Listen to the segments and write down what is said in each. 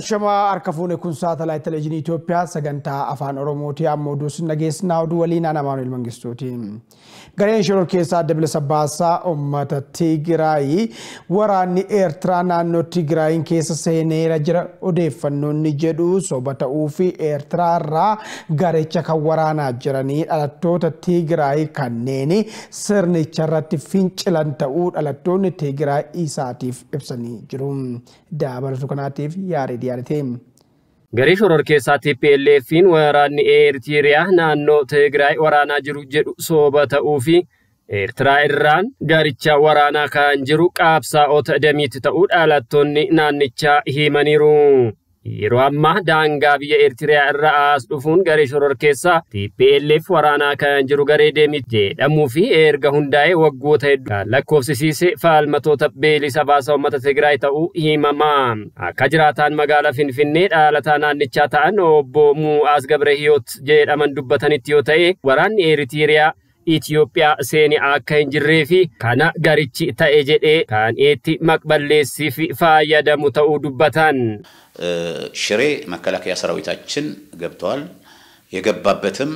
Ashamaa harka fuune kun saatalaayit televezyiinii Itoophiyaa sagantaa afaan Oromooti ammoo duusin dhageessinaa oduu waliin ana Maanuel Mangistuuti. Gareen shoror keessaa adda bilisa baasaa uummata Tigraay waraanni Eertiraa naannoo Tigraayin keessa seeneera jira odeeffannoonni jedhu soba ta'uu fi Eertiraa irraa garicha kan waraanaa jiranii dhalattoota Tigraay kanneen sirnicha irratti fincilan ta'uu dhalattoonni Tigraay isaatiif ibsanii jiru. Dabalatu kanaatiif yaadee dhiyaate. Garee shoror keessaa TPLF'n waraanni Eertiriyaa naannoo Tigraay waraanaa jiru jedhu sooba ta'uu fi Eertiraa irraan garicha waraanaa kan jiru qabsaa'ota damiitti ta'uu dhalattoonni naannichaa himaniiru. Yeroo ammaa daangaa biyya Eertiriyaa irra as dhufuun garee shoror keessaa TPLF waraanaa kan jiru garee deemit jedhamuu fi erga hundaa'ee waggoota hedduu kan lakkoofsisiise faalmatoota beelisa baasaa uummata Tigraay ta'uu himama. Akka jiraataan magaalaa Finfinnee dhaalataa naannichaa ta'an obbo Mu'aaz Gabrehiyoot jedhaman dubbatanitti yoo ta'e waraanni Eertiriyaa Itoophiyaa seenii akka hin jirree fi kana garichi ta'e jedhee kan itti maqballeessii fi fayyadamu ta'uu dubbatan. ሽሬ መከላከያ ሰራዊታችን ገብተዋል። የገባበትም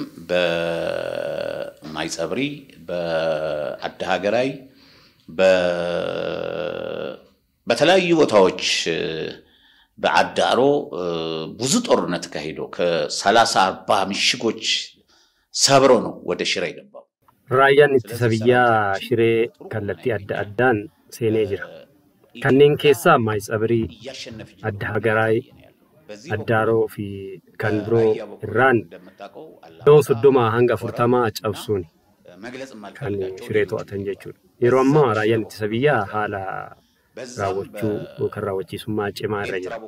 በማይጸብሪ፣ በአዳ ሀገራይ፣ በተለያዩ ቦታዎች በአዳሮ ብዙ ጦርነት ተካሂዶ ከሰላሳ አርባ ምሽጎች ሰብሮ ነው ወደ ሽሬ የገባው። Raayyaan ittisa biyyaa shiree kallattii adda addaan seenee jira. Kanneen keessaa Maayitsabirii, Adda Hagaraay, Addaaroo fi kan biroo irraan yoo soddoma hanga afurtamaa cabsuun kan shiree to'atan jechuudha. Yeroo ammaa raayyaan ittisa biyyaa haala raawwachuu yookaan raawwachiisummaa cimaa irra jira.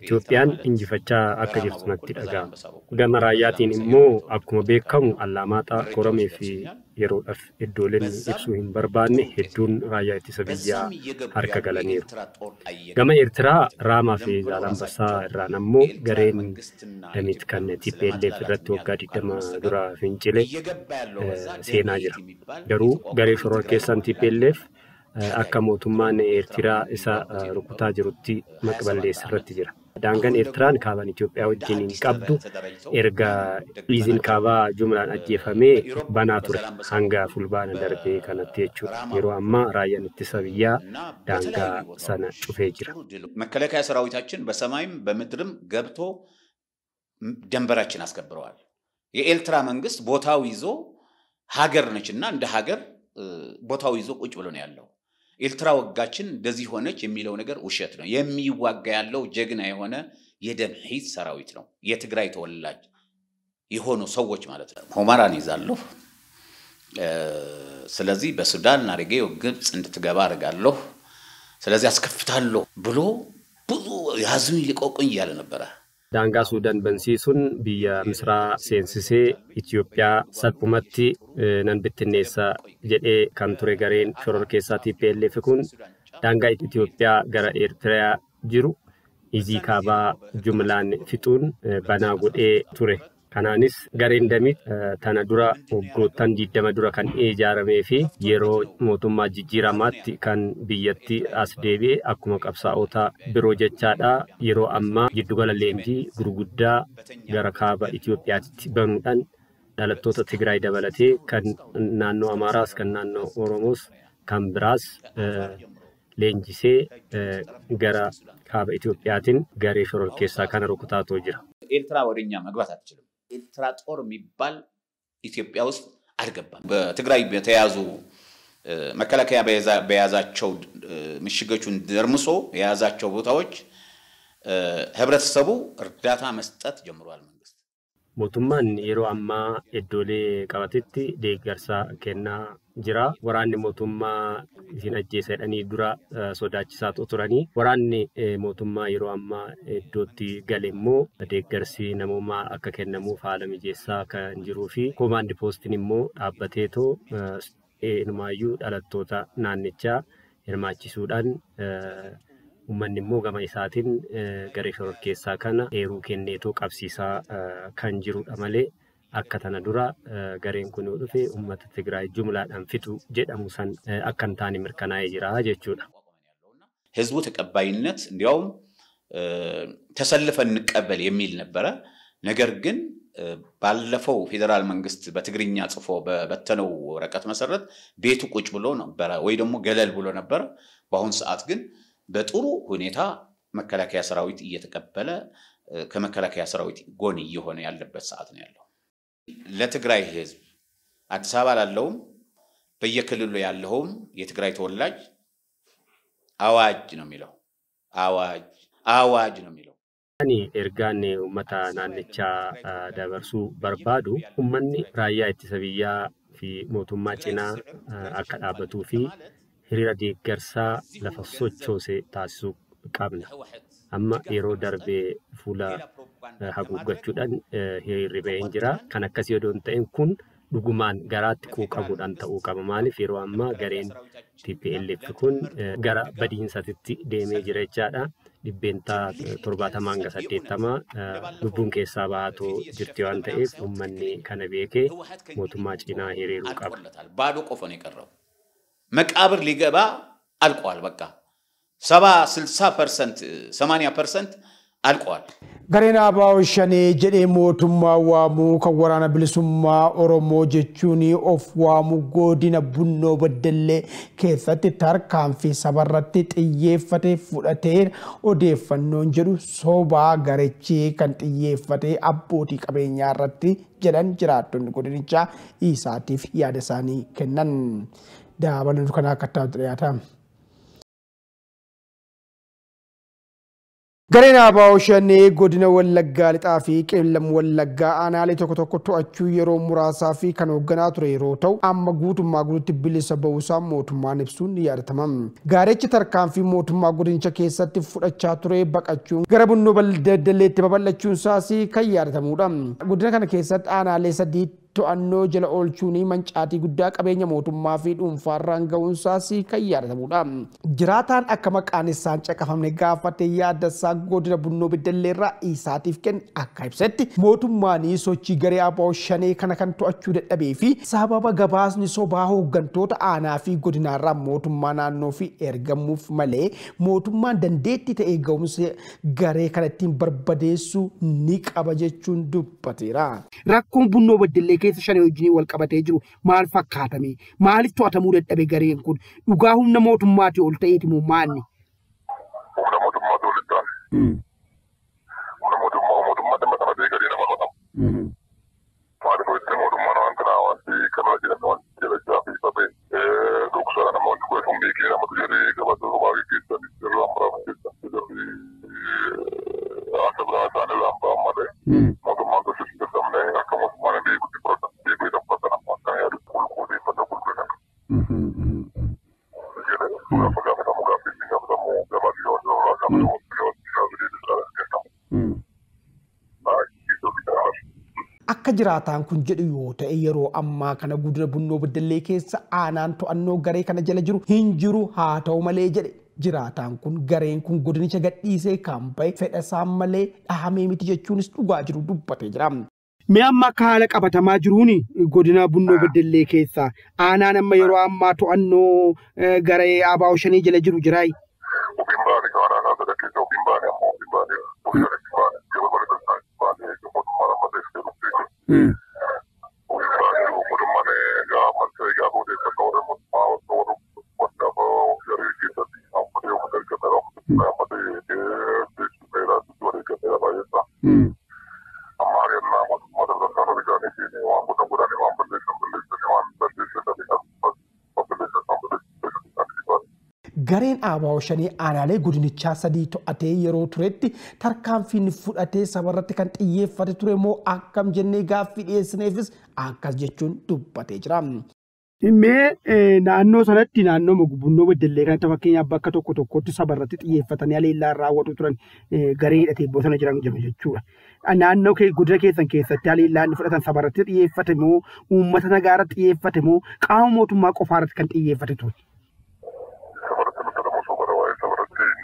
Itoophiyaan injifachaa akka jirtu natti dhaga'ama. Gama raayyaatiin immoo akkuma beekamu Allamaaxaa, Koromee fi yeroodhaaf iddooleen ibsuu hin barbaanne hedduun raayyaa ittisa biyyaa harka galaniiru. Gama Eertiraa Raamaa fi Zaalambassaa irraan ammoo gareen damiit kan TPLF irratti waggaa 20 dura fincile seenaa jira. Garuu garee shoror keessaan TPLF akka mootummaan Eertiraa isa rukutaa jirutti maqballeessa irratti jira. Daangaan Eertiraan kaabaan Itoophiyaa wajjin hin qabdu erga dhiiziin kaabaa jumlaan ajjeefamee banaa ture hanga fulbaana darbee kanatti jechuudha. Yeroo ammaa raayyaan ittisa biyyaa daangaa sana cufee jira. መከላከያ ሰራዊታችን በሰማይም በምድርም ገብቶ ደንበራችን አስከብረዋል። የኤርትራ መንግስት ቦታው ይዞ ሀገር ነች እና እንደ ሀገር ቦታው ይዞ ቁጭ ብሎ ነው ያለው። ኤርትራ ወጋችን እንደዚህ ሆነች የሚለው ነገር ውሸት ነው። የሚዋጋ ያለው ጀግና የሆነ የደምሒት ሰራዊት ነው። የትግራይ ተወላጅ የሆኑ ሰዎች ማለት ነው። ሁመራን ይዛለሁ። ስለዚህ በሱዳን አድርጌ ግብፅ እንድትገባ አድርጋለሁ። ስለዚህ አስከፍታለሁ ብሎ ብዙ ያዙኝ ልቀቁኝ እያለ ነበረ። Daangaa Suudaan bansiisuun biyya Misraa seensisee Itoophiyaa salphumatti nan bittinneessa jedhee kan ture gareen shoror keessaa TPLF kun daangaa Itoophiyaa gara Eertiriyaa jiru izii kaabaa jumlaan fixuun banaa godhee ture. Kanaanis gareen damiit tana dura waggoottan 20 dura kan ijaaramee fi yeroo mootummaa jijjiiramaatti kan biyyatti as deebi'e akkuma qabsaa'ota biroo jechaadha. Yeroo ammaa giddugala leenjii gurguddaa gara kaaba Itoophiyaatti banuudhaan dhalattoota Tigraay dabalatee kan naannoo Amaaraas kan naannoo Oromoos kan biraas leenjisee gara kaaba Itoophiyaatiin garee shoror keessaa kana rukutaatoo jira. ኤርትራ ወደኛ መግባት አትችልም። ኤርትራ ጦር የሚባል ኢትዮጵያ ውስጥ አልገባም። በትግራይ በተያዙ መከላከያ በያዛቸው ምሽጎቹን ደርምሶ የያዛቸው ቦታዎች ህብረተሰቡ እርዳታ መስጠት ጀምሯል። መንግስት mootummaan yeroo ammaa iddoolee qabatetti deeggarsa kennaa jira. Waraanni mootummaa isin ajjeesa jedhanii dura sodaachisaa turanii waraanni mootummaa yeroo ammaa iddootti gale immoo deeggarsi namummaa akka kennamuuf haala mijeessaa kan jiruu fi koomaandi poostiin immoo dhaabbateetoo inumaayyuu dhalattoota naannichaa hirmaachisuudhaan Uummanni immoo gama isaatiin garee shoror keessaa kana eeruu kenneetoo qabsiisaa kan jirudha malee akka tana dura gareen kun yoo dhufe uummata Tigraay jumlaadhaan fixu jedhamu san akka hin taane mirkanaa'ee jira jechuudha. ህዝቡ ተቀባይነት እንዲያውም ተሰልፈን እንቀበል የሚል ነበረ። ነገር ግን ባለፈው ፌዴራል መንግስት በትግርኛ ጽፎ በበተነው ወረቀት መሰረት ቤቱ ቁጭ ብሎ ነበረ ወይ ደግሞ ገለል ብሎ ነበረ። በአሁኑ ሰዓት ግን በጥሩ ሁኔታ መከላከያ ሰራዊት እየተቀበለ ከመከላከያ ሰራዊት ጎን እየሆነ ያለበት ሰዓት ነው ያለው። ለትግራይ ህዝብ አዲስ አበባ ላለውም በየክልሉ ያለውም የትግራይ ተወላጅ አዋጅ ነው የሚለው። አዋጅ አዋጅ ነው የሚለው። naannichaa dabarsuu barbaadu uummanni raayyaa ittisa biyyaa fi mootummaa cinaa akka dhaabbatuu fi hiriira deeggarsaa lafa sochoose taasisuu qabna. Amma yeroo darbee fuula haguuggachuudhaan hirribee eh, hin jira. Kan akkasii yoo ta'e kun dhugumaan garaatti quuqamuudhaan ta'uu qaba. Maaliif yeroo ammaa gareen TPLF kun gara badiinsaatti deemee jira jechaadha. Dhibbeentaa torbaatamaa hanga saddeettamaa eh, lubbuun keessaa bahatoo jirti waan ta'eef uummanni kana beekee mootummaa cinaa hiriiruu qaba. Baaduu qofan qarrabu. Maqaabir liigabaa alqool bakka. Sabaa 60 percent 80 percent ፐርሰንት አልቋል። Gareen ABO shanee jedhee mootummaa waamuu kan waraana bilisummaa Oromoo jechuun of waamu godina Bunnoo Baddallee keessatti tarkaanfii sabarratti xiyyeeffate fudhatee odeeffannoon jedhu sobaa garichi kan xiyyeeffate abbootii qabeenyaa irratti jedhan jiraattonni godinichaa isaatiif yaada isaanii kennan. Dabalatu kanaa akka ta'u dhiyaata. Gareen ABO shanee godina Wallaggaa lixaa fi qeellam Wallaggaa aanaalee tokko tokko to'achuu yeroo muraasaa fi kan hoogganaa ture yeroo ta'u amma guutummaa guututti bilisa ba'uusaa mootummaan ibsuun ni yaadatama. Gaarichi tarkaanfii mootummaa godinicha keessatti fudhachaa ture baqachuun gara bunnoo baddalleetti babal'achuun isaas kan yaadatamudha. Godina kana keessatti aanaalee sadii to'annoo jala oolchuun mancaatii guddaa qabeenya mootummaa fi dhuunfaarraan ga'uunsaas kan yaadatamudha. Jiraataan akka maqaan isaan caqafamne gaafate yaada isaa godina bunnoo baddalleerraa isaatiif kenne akka ibsetti mootummaan sochii garee ABO shanee kana kan to'achuu dadhabee fi sababa gabaasni sobaa hooggantoota aanaa fi godinaarraa mootummaa naannoo fi ergamuuf malee mootummaan dandeettii ta'ee ga'umsa garee kana ittiin barbadeessuu ni qaba jechuun dubbateera. Rakkoon bunnoo baddallee keessa shanee wajjin wal qabatee jiru maal fakkaatame? Maaliif to'atamuu dadhabe gareen kun? Dhugaa humna mootummaatii ol ta'eeti moo maanni? Humna mootummaatu ol ta'an. Humna mootummaa mootummaa damma sana ta'e gadii nama godhama. Maaliif itti mootummaan waan kana wanti kanaa jedhame wanti jedhachaa fi sabee dhoksaa namoonni kun hin beekne namatu jedhee gabaasa sobaa gaggeessan irraa muraasa jirri akka biraa isaan irraa hin ba'an malee mootummaan gosa hin dirqamne akka Akka jiraataan kun jedhu yoo ta'e yeroo ammaa kana godina bunnoo baddallee keessa aanaan to'annoo garee kana jala jiru hin jiru haa ta'u malee jedhe. Jiraataan kun gareen kun godinicha gadhiisee kan bahe fedha isaan malee dhahamee miti jechuunis dhugaa jiru dubbatee jira. Mee amma akka haala qabatamaa jiruuni godina bunnoo baddallee keessa aanaan amma yeroo ammaa to'annoo garee ABO shanee jala jiru jiraayi. Ofiin ABO shanee aanaalee godinichaa sadii to'atee yeroo turetti tarkaanfiin fudhatee sabarratti kan xiyyeeffate ture moo akkam jennee gaaffii dhiyeessineefis akkas jechuun dubbatee jira. Mee naannoo sanatti naannoo bunnoo baddallee kanatti fakkeenyaaf bakka tokko tokkotti sabarratti xiyyeeffatanii aleellaan raawwatu turan garee hidhatee bosona jiran jiru jechuudha. Naannoo godina keessan keessatti aleellaan fudhatan sabarratti xiyyeeffate moo uummata nagaarratti xiyyeeffate moo qaama mootummaa qofaarratti kan xiyyeeffate ture?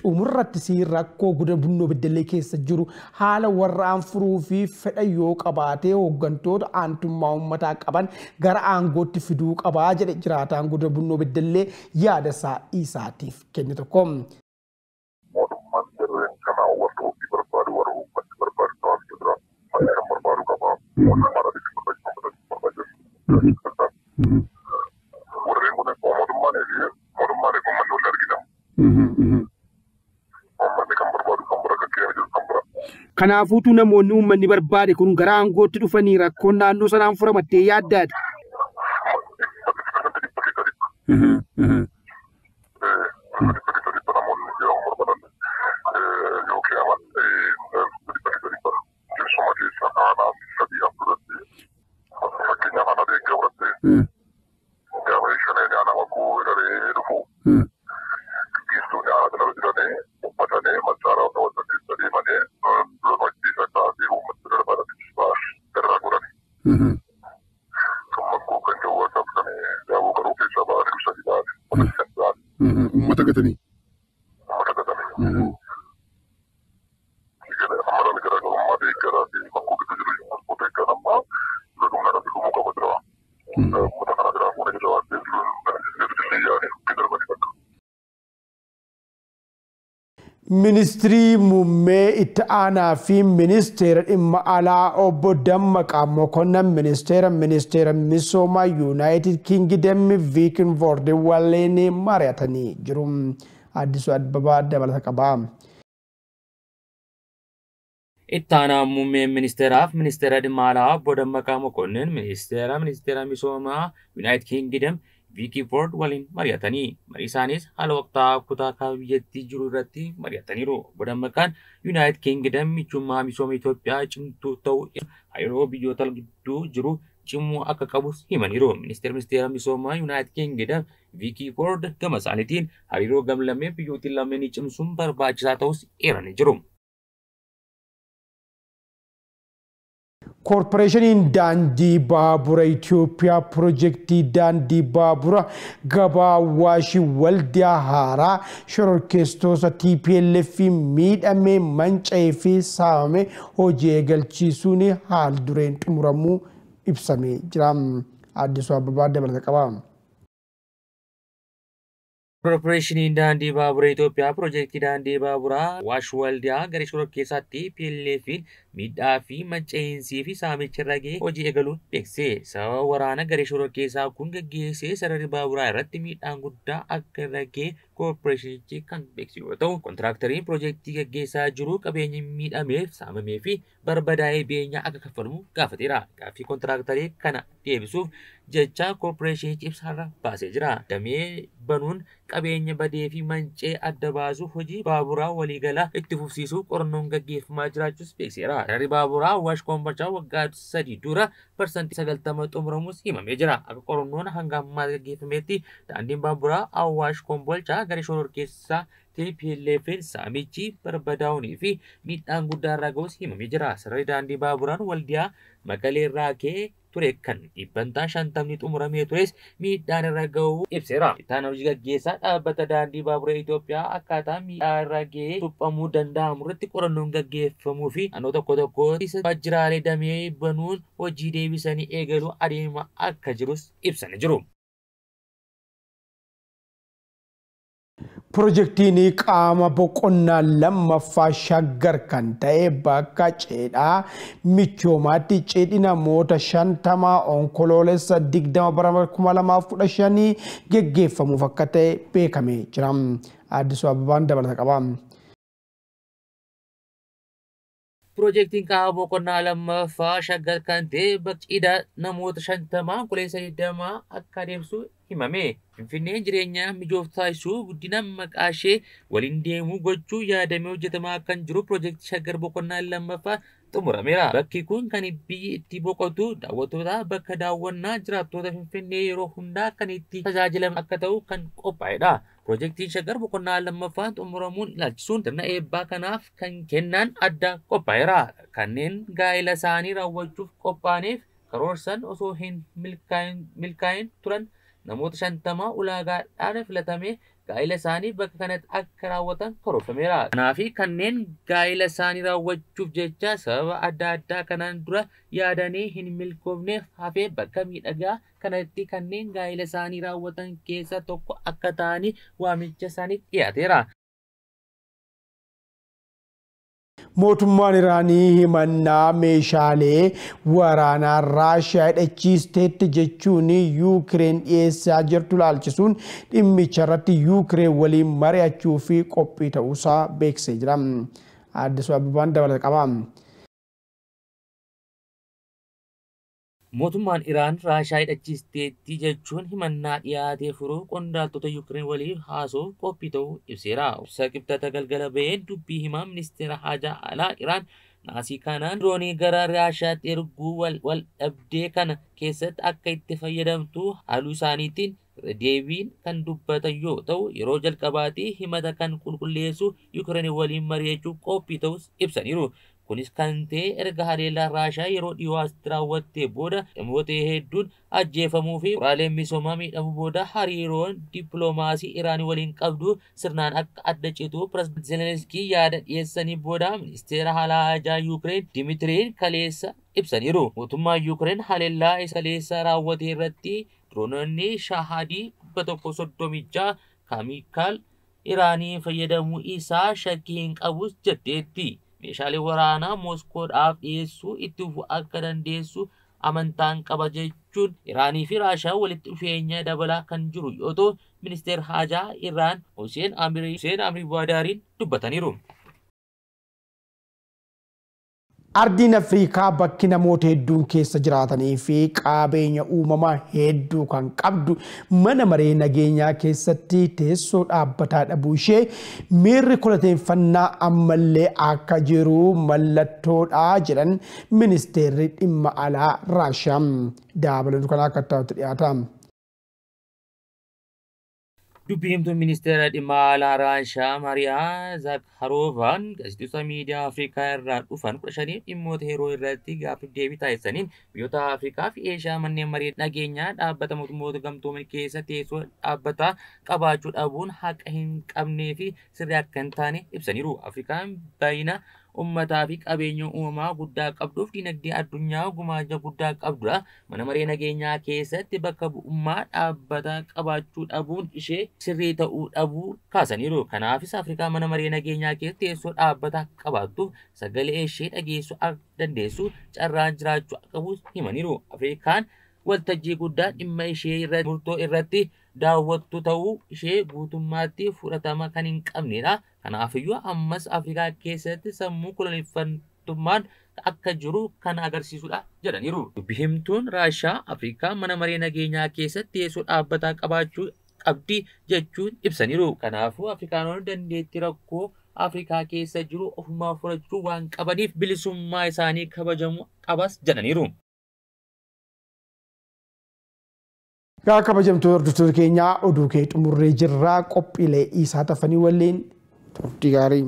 xumurratti si rakkoo guda bunnoo beddellee keessa jiru haala warraan furuu fi fedha yoo qabaatee hooggantoota aantummaa uummataa qaban gara aangootti fiduu qabaa jedhe jiraataan guda bunnoo beddellee yaada isaa isaatiif kenne tokko. mootummaan jarreen kana warra ofii barbaadu warra uummanni barbaadu ta'an jira. Fayyaa kan barbaadu qaba. Warra mara dhiqi barbaadu barbaadu. Warreen kun mootummaan eegi mootummaan eegi uummanni wal argina. Uummanni kan barbaadu kan bira kan keenya jiru kan bira. Kanaafuutu namoonni uummanni barbaade kun gara aangootti dhufanii rakkoon naannoo sanaan furamattee yaaddaadha. Uummata gatanii. Ministirii muummee itti aanaa fi ministeera dhimma alaa obbo Dammaqaa Mokonnan ministeera ministeera misoomaa yuunaayitid kiingidamii viikinvoord waliin mari'atanii jiru. Addisuu Abbabaa dabalata qaba. Itti aanaa muummeen ministeeraaf ministeera dhimma alaa obbo Dammaqaa Mokonnin ministeera ministeera misoomaa yuunaayitid kiingidam viikii foord waliin mari'atanii marii isaanis haala waqtaa kutaa kaaba biyyattii jiru irratti mari'ataniiru. Obbo Dammaqaan yuunaayitid kiingidam michummaa misooma Itoophiyaa cimtuu ta'uu hariiroo biyyoota gidduu jiru cimuu akka qabus himaniiru. Ministeera ministeera misoomaa yuunaayitid kiingidam viikii foord gama isaaniitiin hariiroo gamlamee biyyootiin lameenii cimsuun barbaachisaa ta'us eeranii jiru. Koorporeeshiniin daandii baabura Itoophiyaa piroojeektii daandii baabura gabaa waashii waldiyaa haaraa shororkeessitoota TPLF miidhamee manca'ee fi saamame hojii eegalchiisuun haal dureen xumuramuu ibsamee jira. Addisuu Abbabaa dabalata qaba. Koorporeeshiniin daandii baabura Itoophiyaa piroojeektii daandii baaburaa waash waldiyaa gara shororkeessaatti TPLF miidhaa fi manca'insaa fi saamicha irra ga'ee hojii eegaluun beeksise. Sababa waraana garee shororkeessaa kun gaggeessee sararri baaburaa irratti miidhaan guddaa akka irra ga'e koorporeeshinichi kan beeksisu yoo ta'u, kontiraakteriin piroojeektii gaggeessaa jiru qabeenya miidhameef saamamee fi barbadaa'ee beenyaa akka kaffalamu gaafateera. Gaaffii kontiraaktarii kana deebisuuf jecha koorporeeshinichi ibsaarra baasee jira. Damee banuun qabeenya badee fi mancee adda baasuu hojii baaburaa waliigalaa itti fufsiisuu qorannoon gaggeeffamaa jiraachuus beekseera. Sararri baaburaa Awwaash Kombolchaa waggaa sadii dura parsantii sagaltama xumuramus himamee jira. Akka qorannoon hanga ammaa gaggeeffametti daandiin baaburaa Awwaash Kombolchaa gara shororkeessaa TPLF'n saamichi barbadaa'uunii fi miidhaan guddaa irraa ga'us himamee jira. Sararri daandii baaburaan waldiyaa Maqalee irraa ka'ee ture kan dhibbantaa shantamni xumuramee tures miidhaan irra ga'uu ibseera. Itaan hojii gaggeessaa dhaabbata daandii baabura Itoophiyaa akkaataa miidhaa irra ga'ee suphamuu danda'amu irratti qorannoon gaggeeffamuu fi naannoo tokko tokkotti waajjiraalee damee banuun hojii deebisanii eegaluu adeema akka jirus ibsanii jiru. Piroojeektiin qaama boqonnaa lammaffaa shaggar kan ta'e bakka ceedhaa michoomaatti ceedhi namoota shantamaa onkoloolessa digdama bara kuma lamaaf kudha shanii geggeeffamuuf akka ta'e beekamee jira. Addisuu Ababaan dabalata qaba. Piroojeektiin qaama boqonnaa lammaffaa shaggar kan ta'e bakka ceedhaa namoota shantamaa onkoloolessa digdamaa akka adeemsu himame. Finfinneen jireenya mijooftuu taasisuu guddina maqaa ishee waliin deemuu gochuu yaadamee hojjetamaa kan jiru piroojeektii shaggar boqonnaa lammaffaa xumurameera. Bakki kun kan biyyi itti boqotu daawwattoota bakka daawwannaa jiraattota Finfinnee yeroo hundaa kan itti tajaajilaman akka ta'u kan qophaa'edha. Piroojeektiin shaggar boqonnaa lammaffaan xumuramuun ilaalchisuun sirna eebbaa kanaaf kan kennaan adda qophaa'eera. Kanneen gaa'ela isaanii raawwachuuf qophaa'aniif karoorsan osoo hin milkaa'in turan namoota shantamaa ulaagaadhaan filatamee gaa'ila isaanii bakka kanatti akka raawwatan karoorfameera. Kanaaf kanneen gaa'ila isaanii raawwachuuf jecha sababa adda addaa kanaan dura yaadanii hin milkoofneef hafee bakka miidhagaa kanatti kanneen gaa'ila isaanii raawwatan keessaa tokko akka ta'anii waamicha isaaniif dhiyaateera. Mootummaan iraanii himannaa meeshaalee waraanaa raashiyaa hidhachiisteetti jechuun yuukireen dhiyeessaa jirtu ilaalchisuun dhimmicha irratti yuukireen waliin mari'achuu fi qophii ta'uusaa beeksisee jira. Addisuu Abibaan dabalata qaba. Mootummaan Iraan Raashaa hidhachiisteetti jechuun himannaa dhiyaatee furuu qondaaltota Yuukireen waliin haasa'uuf qophii ta'uu ibseera. Ibsa qibxata galgala baheen dubbii himaa ministeera haajaa alaa Iraan naasii kanaan diroonii gara Raashaatti erguu wal dhabdee kana keessatti akka itti fayyadamtu haaluu isaaniitiin deebiin kan dubbatan yoo ta'u yeroo jalqabaatii himata kan qulqulleessu Yuukireen waliin mari'achuuf qophii ta'us ibsaniiru. Kunis kan ta'e erga haleellaan Raashaa yeroo dhiyoo asitti raawwattee booda dhimmoota hedduun ajjeefamuu fi qoraaleen misoomaa miidhamuu booda hariiroon dippiloomaasii Iraan waliin qabdu sirnaan akka adda citu pirezidaanti Zelenskii yaada dhiyeessanii booda ministeera haajaa Yuukireen Dimitiriin kaleessa ibsaniiru. Mootummaan Yuukireen haleellaa isa kaleessa raawwate irratti diroononni shaahadii dhibba tokko soddomii ja'a kaamikaal Iraanii fayyadamuu isaa shakkii hin qabus jetteetti. Meeshaalee waraanaa mooskoodhaaf dhiyeessuu itti fufuu akka dandeessu amantaan qaba jechuun Iraanii fi Raashaa walitti dhufeenya dabalaa kan jiru yoo ta'u ministeer haajaa Iraan Hussein Amiri Hussein Amiri Baadaariin dubbataniiru. Ardiin Afrikaa bakki namoota hedduun keessa jiraatanii fi qabeenya uumamaa hedduu kan qabdu mana maree nageenyaa keessatti teessoo dhaabbataa dhabuu ishee miirri koloneeffannaa ammallee akka jiru mallattoodha jedhan ministeerri dhimma alaa Raashaa. Dabalatu kan akka ta'utti dhiyaata. Dubbii himtuun ministeera dhimma alaa Raashaa Mariyaa Zakharoovaan gaazexeessitoota miidiyaa Afrikaa irraa dhufan kudha shaniif dhimmoota yeroo irratti gaaffiif deebii taasisaniin biyyoota Afrikaa fi Eeshiyaa manneen marii nageenyaa dhaabbata mootummoota gamtooman keessa teessoo dhaabbataa qabaachuu dhabuun haqa hin qabnee fi sirrii akka hin taane ibsaniiru. Afrikaan baay'ina ummataa fi qabeenya uumamaa guddaa qabduuf dinagdee addunyaa gumaacha guddaa qabdudha. Mana maree nageenyaa keessatti bakka bu'ummaa dhaabbataa qabaachuu dhabuun ishee sirrii ta'uu dhabuu kaasaniiru. Kanaafis Afrikaa mana maree nageenyaa keessatti teessoo dhaabbataa qabaattuuf sagalee ishee dhageessuu akka dandeessu carraan jiraachuu qabus himaniiru. Afrikaan waltajjii guddaa dhimma ishee irratti murtoo irratti daawwattu ta'uu ishee guutummaatti fudhatama kan hin qabnedha. Kanaafiyyuu ammas Afrikaa keessatti sammuu koloneeffattummaan akka jiru kan agarsiisudha jedhaniiru. Dubbi himtuun Raashaa Afrikaa mana maree nageenyaa keessatti teessoo dhaabbataa qabaachuu qabdi jechuun ibsaniiru. Kanaafuu Afrikaanonni dandeettii rakkoo Afrikaa keessa jiru ofumaa furachuu waan qabaniif bilisummaa isaanii kabajamuu qabas jedhaniiru. Gaa kabajamtoota hordoftoota keenyaa oduu kee xumurree jirraa qophiilee isaa tafanii waliin turtii gaarii.